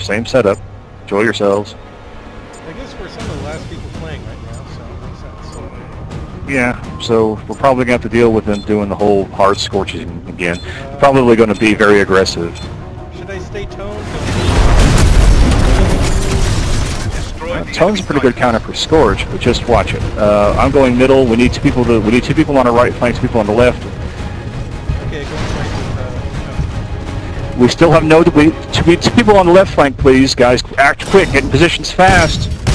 same setup. Enjoy yourselves. I guess we're some of the last people playing right now, so it makes sense. Yeah, so we're probably going to have to deal with them doing the whole hard scorching again. Probably going to be very aggressive. Should I stay toned? Uh, Tone's a pretty good counter for Scorch, but just watch it. Uh, I'm going middle. We need two people to. We need two people on the right flank, two people on the left. Okay, uh, We still have no. We two, we- two people on the left flank, please, guys. Act quick. Get in positions fast.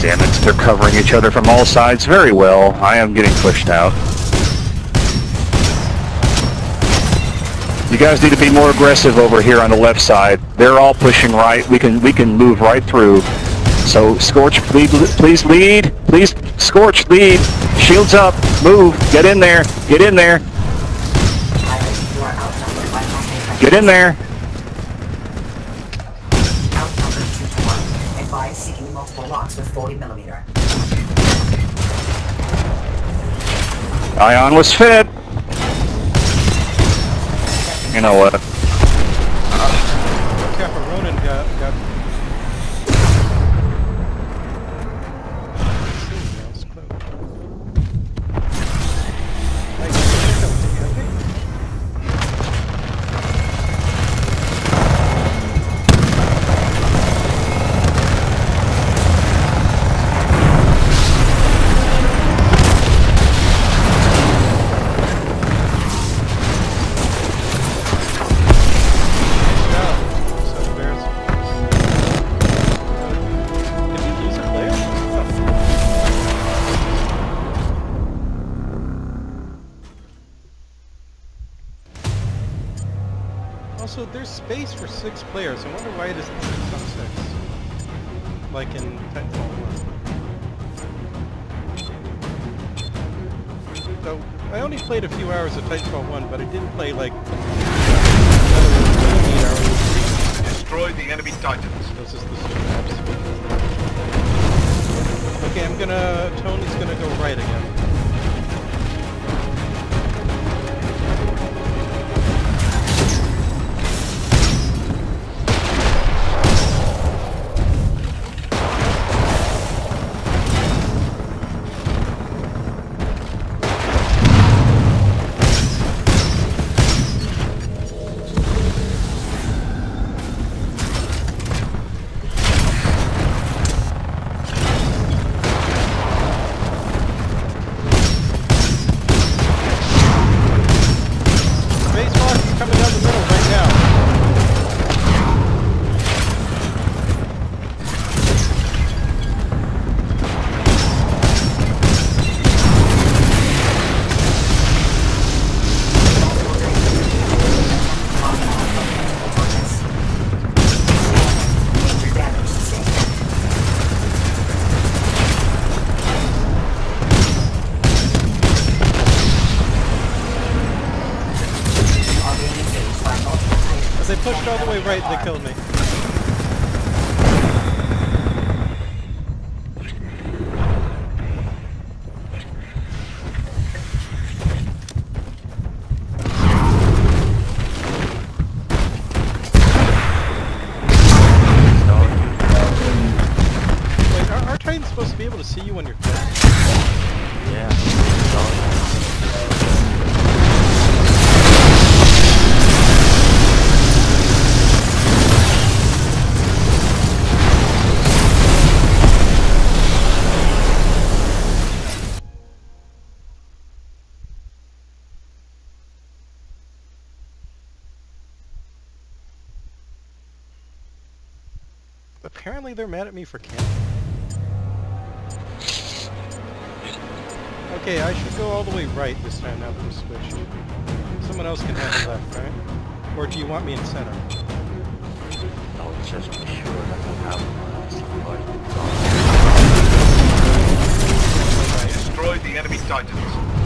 Damn it! They're covering each other from all sides very well. I am getting pushed out. You guys need to be more aggressive over here on the left side. They're all pushing right. We can we can move right through. So Scorch, please, please lead. Please, Scorch, lead. Shields up. Move. Get in there. Get in there. Get in there. Ion was fed. You know what? Ronin got, got... Also, there's space for six players. I wonder why it isn't six on six. Like in Titanfall 1. So, I only played a few hours of Titanfall 1, but I didn't play like... Destroy the enemy titans. This is the. Okay, I'm gonna... Tony's gonna go right again. All the way right, they killed me. Apparently they're mad at me for camping. Okay, I should go all the way right this time now that I'm switched. Someone else can handle left, right? Or do you want me in center? I'll just be sure that I have my Destroy the enemy titans.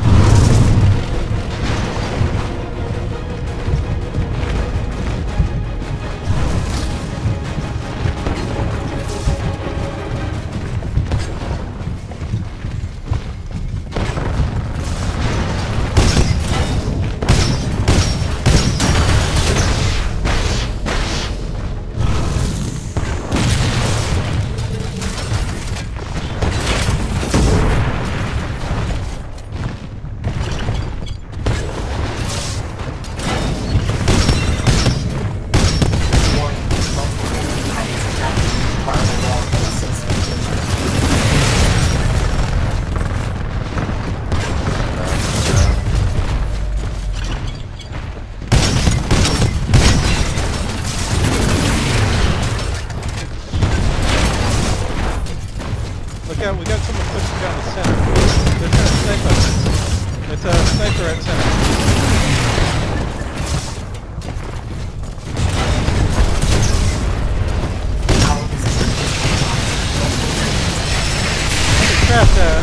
Trapped, uh,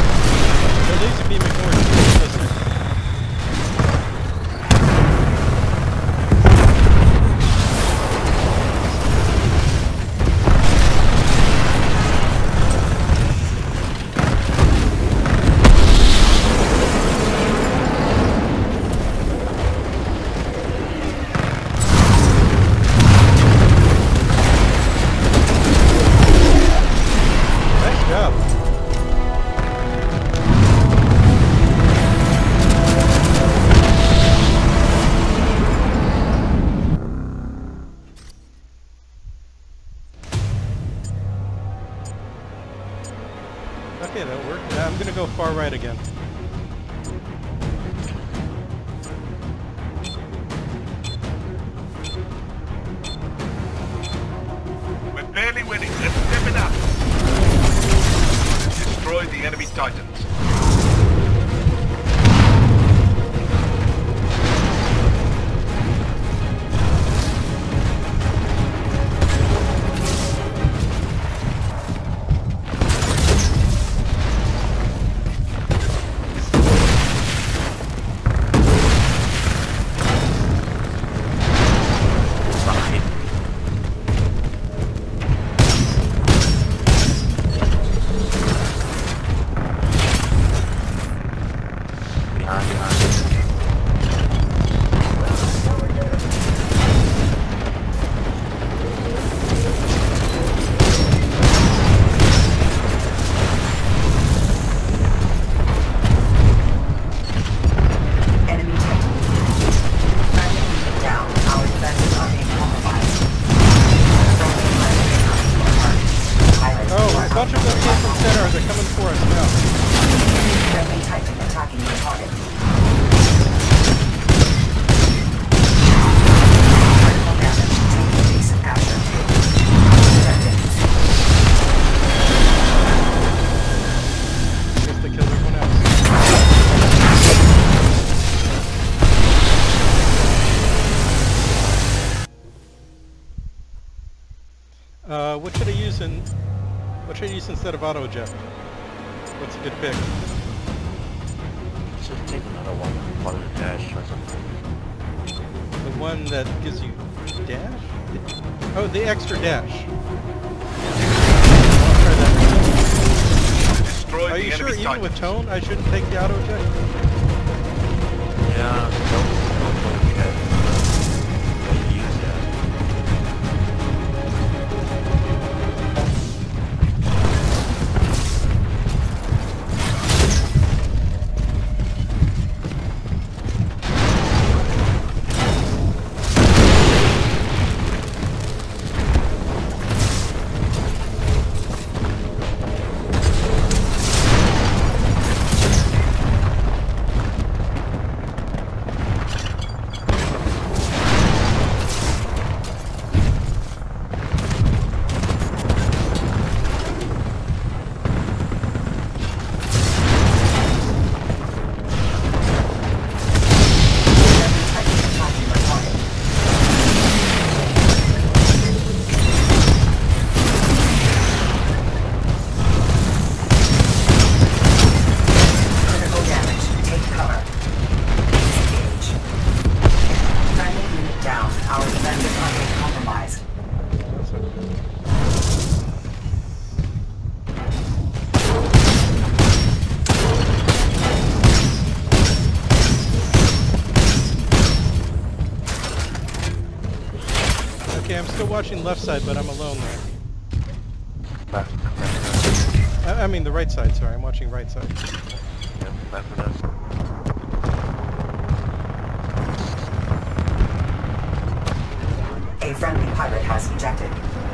the laser beam ignores Okay, that worked. I'm gonna go far right again. We're barely winning. Let's step it up. Destroy the enemy titans. What should I use instead of auto eject? What's a good pick? Just take another one. Follow the dash or something. The one that gives you dash? Oh, the extra dash. I'll try that. Destroy Are you sure even with tone I shouldn't take the auto eject? Yeah, don't, watching left side, but I'm alone there. Left, left with. I, I mean the right side, sorry. I'm watching right side. Yep, left with us. A friendly pilot has ejected.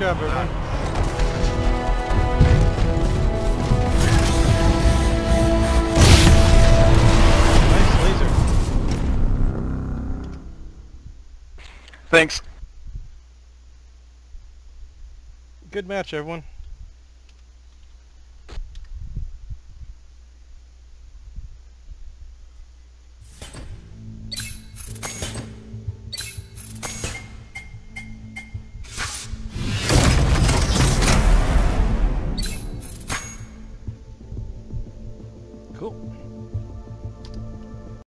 Job, everyone. Nice laser. Thanks. Good match, everyone.